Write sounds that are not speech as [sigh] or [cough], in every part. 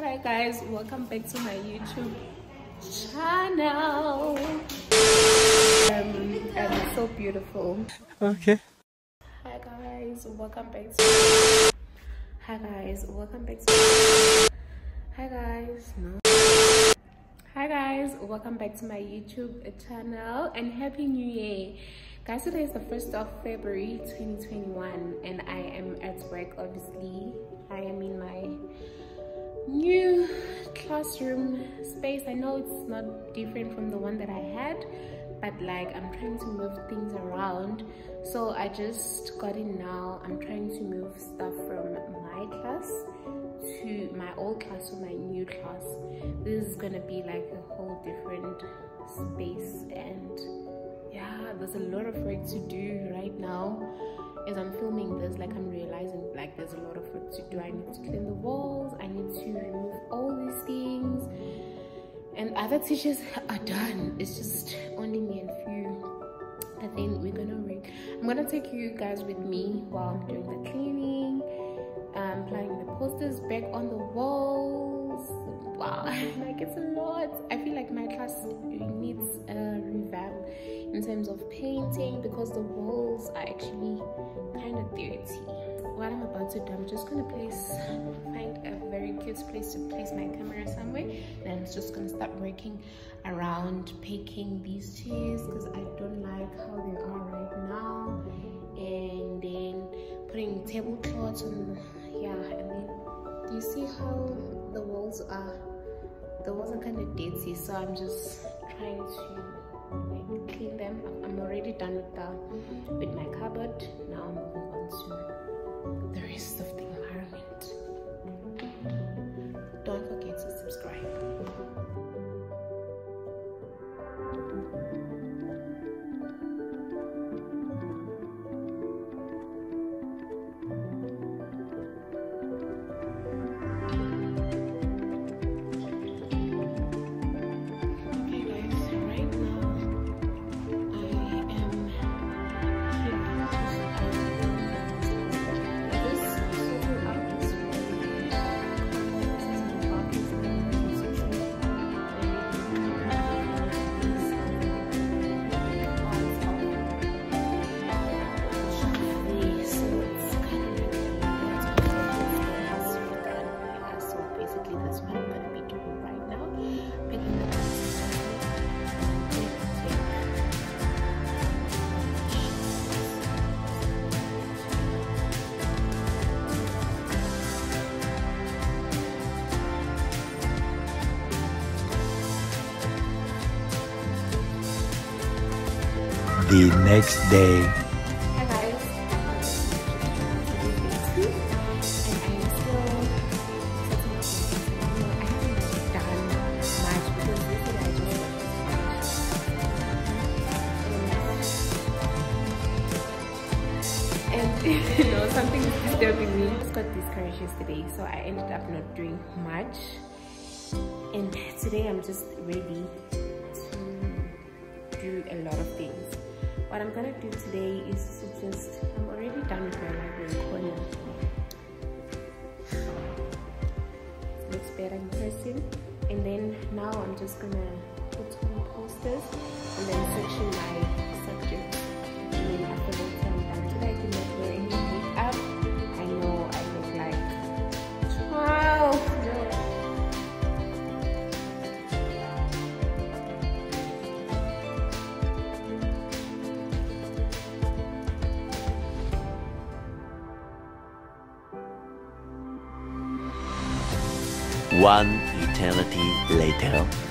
hi guys. Welcome back to my youtube channel. Um and so beautiful. Okay. hi guys. Welcome back to hi guys. Welcome back to hi guys. No hi guys. Welcome back to my youtube channel and happy new year. Guys today is the 1st of february 2021 and i am at work obviously. I am in my new classroom space. I know it's not different from the one that i had but like i'm trying to move things around. So i just got in now. I'm trying to move stuff from my class to my old class to my new class. This is gonna be like a whole different space and yeah there's a lot of work to do right now as i'm filming this like i'm realizing like there's a lot of work to do. I need to clean the walls. I need to remove all these things. And other teachers are done. It's just only me and few. I think we're gonna work i'm gonna take you guys with me while i'm doing the cleaning um applying the posters back on the walls wow. [laughs] Like it's a lot. I feel like my class needs a revamp in terms of painting because the walls are actually kind of dirty. What i'm about to do i'm just gonna place find a very cute place to place my camera somewhere. Then i'm just gonna start working around picking these chairs because i don't like how they are right now. And then putting tablecloths on yeah and then do you see how the walls are the walls are kind of dirty so i'm just trying to like clean them i'm already done with the with my cupboard. Now i'm moving on to the rest of the The next day. Just gonna put on posters and then section my. Today I did not wear any makeup. I know I look like, wow. One eternity later.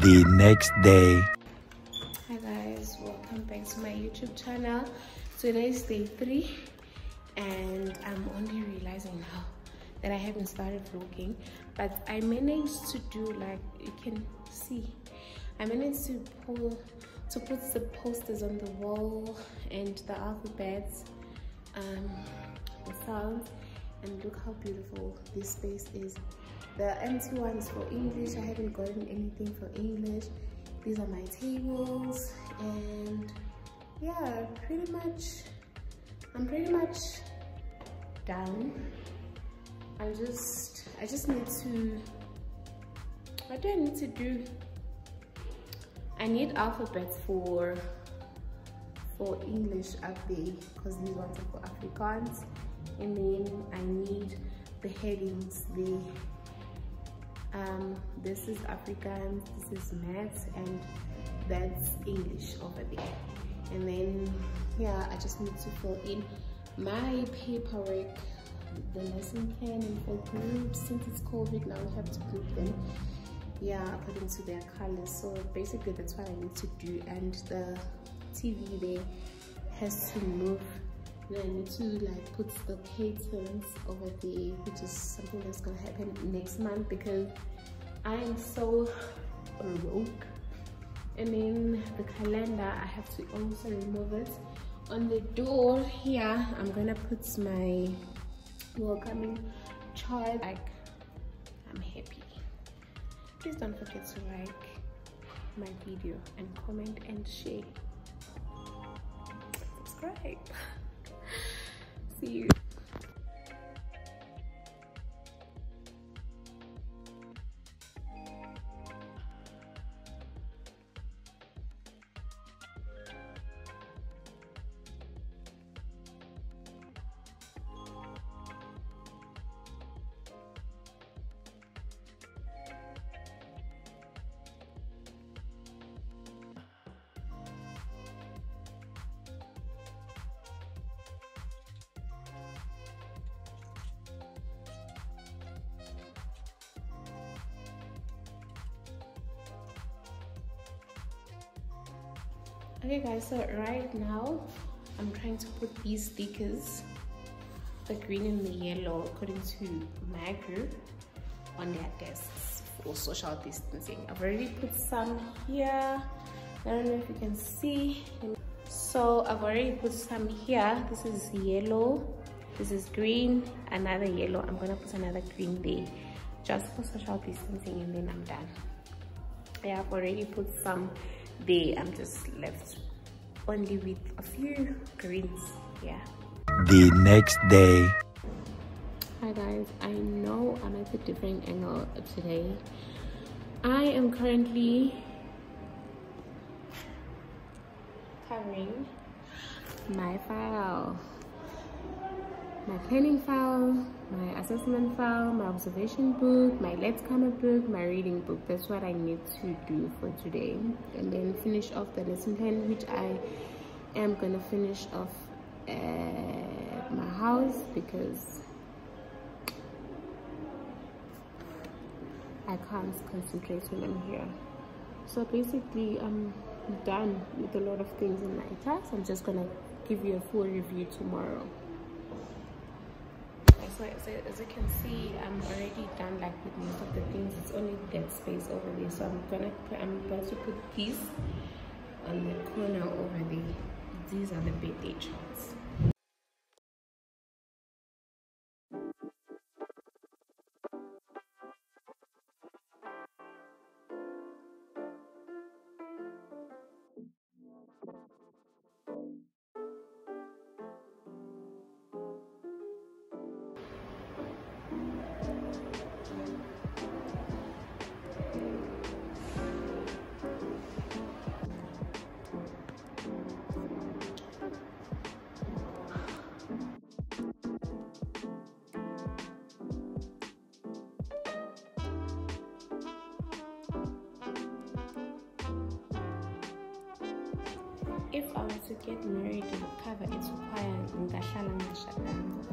The next day. Hi guys, welcome back to my YouTube channel. Today is day three and I'm only realizing now that I haven't started vlogging but I managed to do like you can see I managed to pull to put the posters on the wall and the alphabets um, the sounds and look how beautiful this space is the empty ones for English I haven't gotten anything for English. These are my tables and yeah pretty much I'm pretty much done. I'm just I just need to what do I need to do? I need alphabet for for English up there because these ones are for Afrikaans. And then I need the headings there um, this is Afrikaans this is maths and that's English over there. And then yeah I just need to fill in my paperwork the lesson plan and for groups since it's COVID now we have to group them yeah according to their colors so basically that's what I need to do and the TV there has to move need to like put the curtains over there which is something that's gonna happen next month because I am so broke. And then the calendar I have to also remove it. On the door here I'm gonna put my welcoming child. Like I'm happy. Please don't forget to like my video and comment and share. Subscribe see you okay guys so right now i'm trying to put these stickers the green and the yellow according to my group on their desks for social distancing. I've already put some here. I don't know if you can see. So i've already put some here. This is yellow. This is green. Another yellow. I'm gonna put another green there just for social distancing and then i'm done. Yeah i've already put some there i'm just left only with a few greens yeah. The next day. hi guys i know i'm at a different angle today. I am currently covering my file my planning file my assessment file my observation book my let's color book my reading book. That's what i need to do for today. And then finish off the lesson plan which i am gonna finish off at my house because i can't concentrate when i'm here. So basically i'm done with a lot of things in my task i'm just gonna give you a full review tomorrow so as, as you can see i'm already done like with most of the things. It's only dead space over there. So i'm gonna put, i'm going to put these on the corner over there. These are the birthday charts if I were to get married in cover, it's required ngahlala ngashadanga.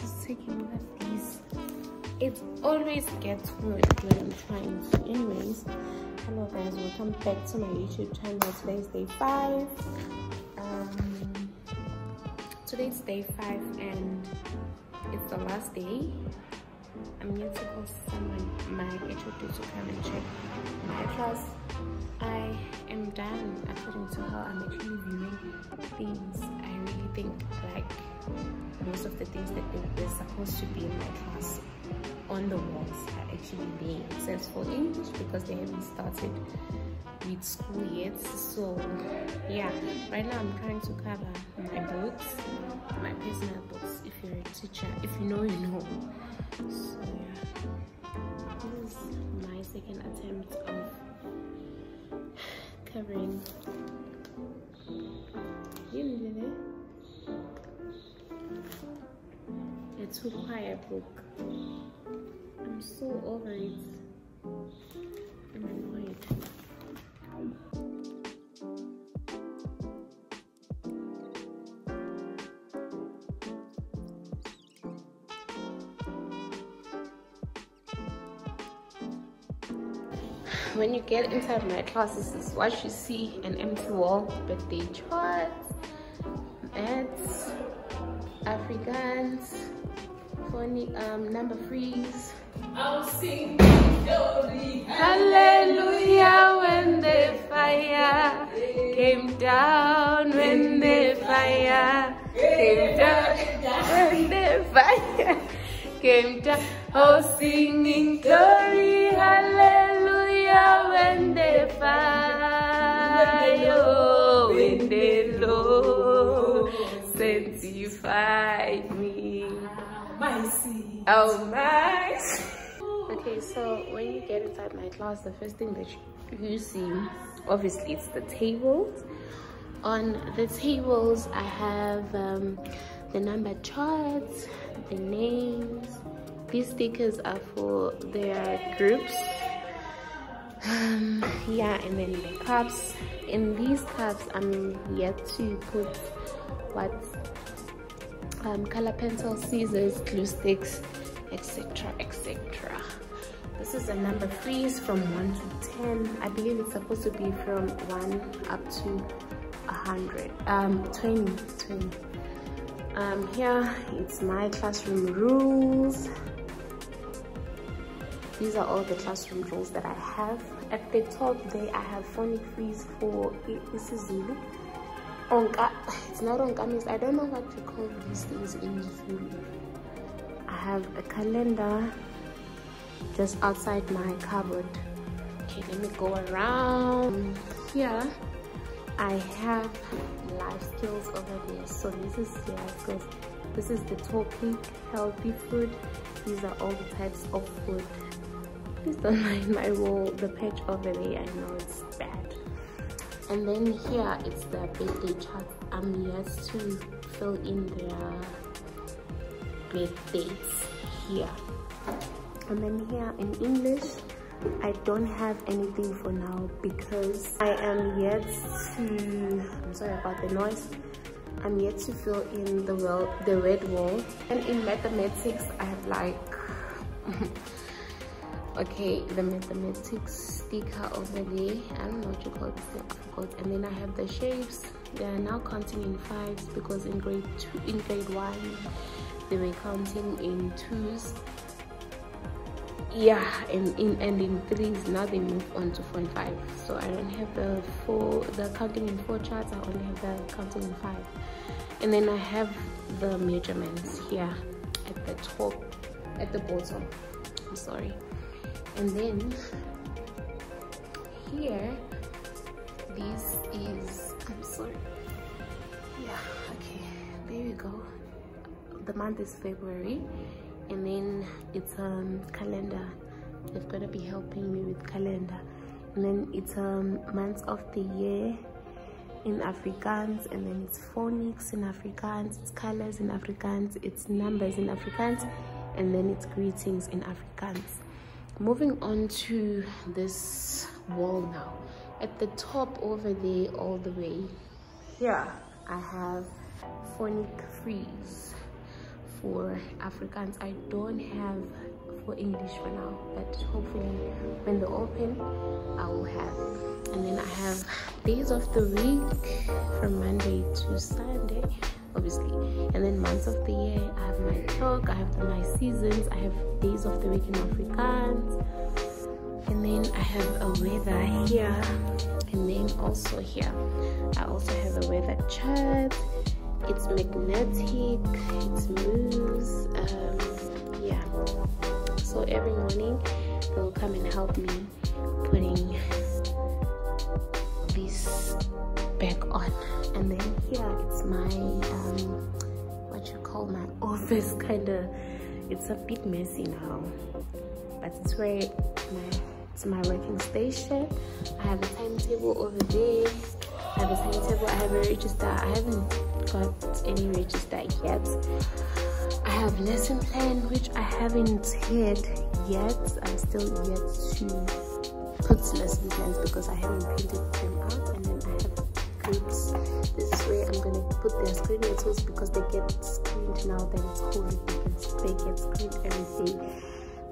Just taking that these it always gets worse when I'm trying to. Anyways, hello guys, welcome back to my YouTube channel. Today's day five. Um, today's day five, and it's the last day. I'm here to call someone my HOD to come and check my class. I am done according to how I'm actually viewing things. I really think like most of the things that were supposed to be in my class on the walls are actually being except for English because they haven't started with school yet. So yeah right now I'm trying to cover my books my personal books if you're a teacher if you know you know. So yeah. This is my second attempt of covering. A too quiet book I'm so over it. I'm annoyed. When you get inside my class this is what you see an empty wall but they charts maths Afrikaans funny um number freeze I'll sing glory. hallelujah when the fire came down when the fire came down when the fire came down. Oh singing glory hallelujah when the fire oh, when the lord sanctified Oh my. Okay, so when you get inside my class, the first thing that you see, obviously, it's the tables. On the tables, I have um, the number charts, the names. These stickers are for their groups. Um, yeah, and then the cups. In these cups, I'm yet to put what um, color pencils, scissors, glue sticks, etc. etc. This is a number frieze from 1 to 10. I believe it's supposed to be from 1 up to 100. Um, 20. 20. Um, here it's my classroom rules. These are all the classroom rules that I have. At the top there I have phonic frieze for isiZulu. Onka, it's not onkamis. I don't know what to call these things in Zulu. I have a calendar just outside my cupboard. Okay, let me go around. Here, I have life skills over there. So this is skills. This is the topic, healthy food. These are all the types of food. Please don't [laughs] mind my wall, the patch over there. I know it's and then here it's the birthday chart i'm yet to fill in their birth dates here. And then here in english i don't have anything for now because i am yet to i'm sorry about the noise. I'm yet to fill in the well the red wall and in mathematics i have like [laughs] okay the mathematics sticker over there i don't know what you call this thing and then i have the shapes. They are now counting in fives because in grade two in grade one they were counting in twos. Yeah and in and in threes now they move on to four and five. So i don't have the four the counting in four charts i only have the counting in five. And then i have the measurements here at the top at the bottom. I'm sorry and then here this is i'm sorry. Yeah okay there you go. The month is february and then it's um calendar. It's gonna be helping me with calendar. And then it's um months of the year in afrikaans and then it's phonics in afrikaans it's colors in afrikaans it's numbers in afrikaans and then it's greetings in afrikaans moving on to this wall now. At the top over there all the way here i have phonic frieze for Afrikaans I don't have for English for now, but hopefully when they open, I will have. And then I have days of the week from Monday to Sunday, obviously. And then months of the year, I have my talk, I have my seasons, I have days of the week in Afrikaans. And then I have a weather here, and then also here, I also have a weather chart it's magnetic it moves um, yeah so every morning they'll come and help me putting this back on and then here it's my um, what you call my [laughs] office kind of it's a bit messy now but it's where my it's my working station i have a timetable over there I have a timetable, I have a register. I haven't got any register yet. I have lesson plan which I haven't had yet. I'm still yet to put lesson plans because I haven't put their screen tools because they get screened now that it's COVID. They get, they get screened every day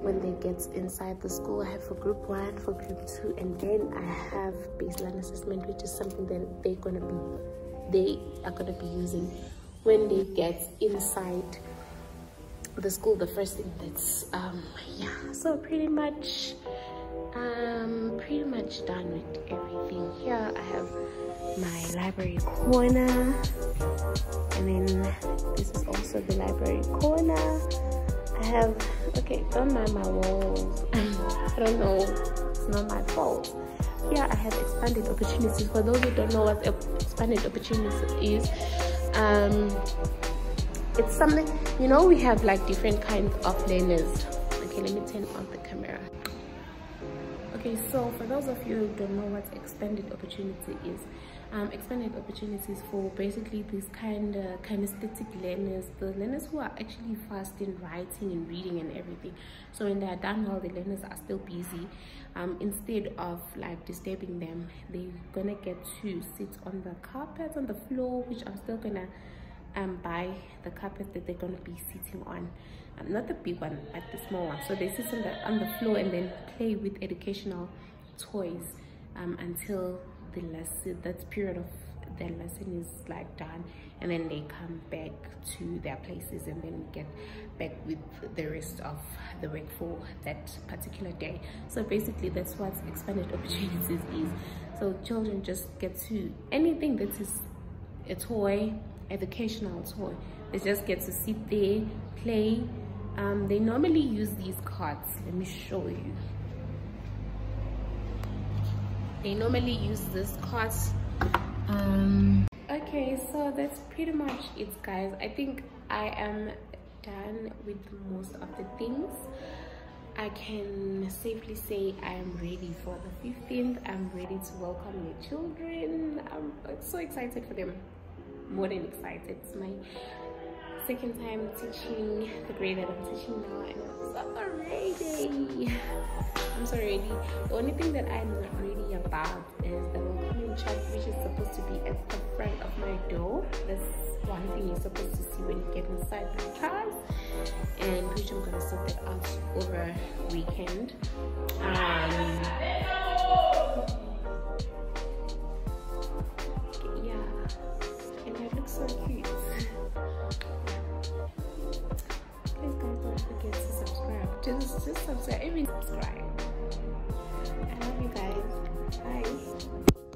when they get inside the school i have for group one for group two and then i have baseline assessment which is something that they're gonna be they are gonna be using when they get inside the school the first thing that's um yeah so pretty much um pretty much done with everything here i have my library corner and then this is also the library corner I have, okay, don't mind my walls. [laughs] I don't know, it's not my fault. here I have expanded opportunities. For those who don't know what expanded opportunities is, um, it's something, you know, we have like different kinds of learners. Okay, let me turn on the camera. Okay, so for those of you who don't know what expanded opportunity is, um, expanded opportunities for basically these kind of kinesthetic learners, the learners who are actually fast in writing and reading and everything. So when they are done while the learners are still busy, um, instead of like disturbing them, they're gonna get to sit on the carpet on the floor, which I'm still gonna um, buy the carpet that they're gonna be sitting on. Um, not the big one, but the small one. So they sit on the on the floor and then play with educational toys um, until the lesson that period of their lesson is like done and then they come back to their places and then get back with the rest of the work for that particular day. So basically that's what expanded [laughs] opportunities is. So children just get to anything that is a toy educational toy they just get to sit there play. Um, they normally use these cards. Let me show you they normally use this cart um okay so that's pretty much it guys. I think i am done with most of the things. I can safely say i am ready for the 15th i'm ready to welcome your children. I'm so excited for them. More than excited. It's my second time teaching the grade that i'm teaching now and i'm so ready. I'm so ready. The only thing that i'm not ready about is the welcoming chat which is supposed to be at the front of my door that's one thing you're supposed to see when you get inside the class. And which i'm gonna sort that out over weekend. Um, yeah. And it looks so cute. Please guys don't forget to subscribe. Just just subscribe. Even subscribe Bye.